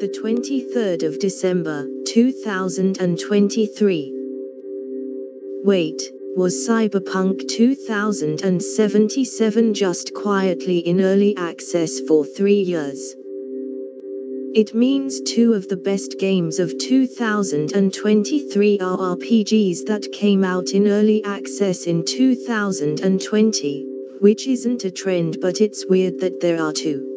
the 23rd of December, 2023. Wait, was Cyberpunk 2077 just quietly in early access for three years? It means two of the best games of 2023 are RPGs that came out in early access in 2020, which isn't a trend but it's weird that there are two.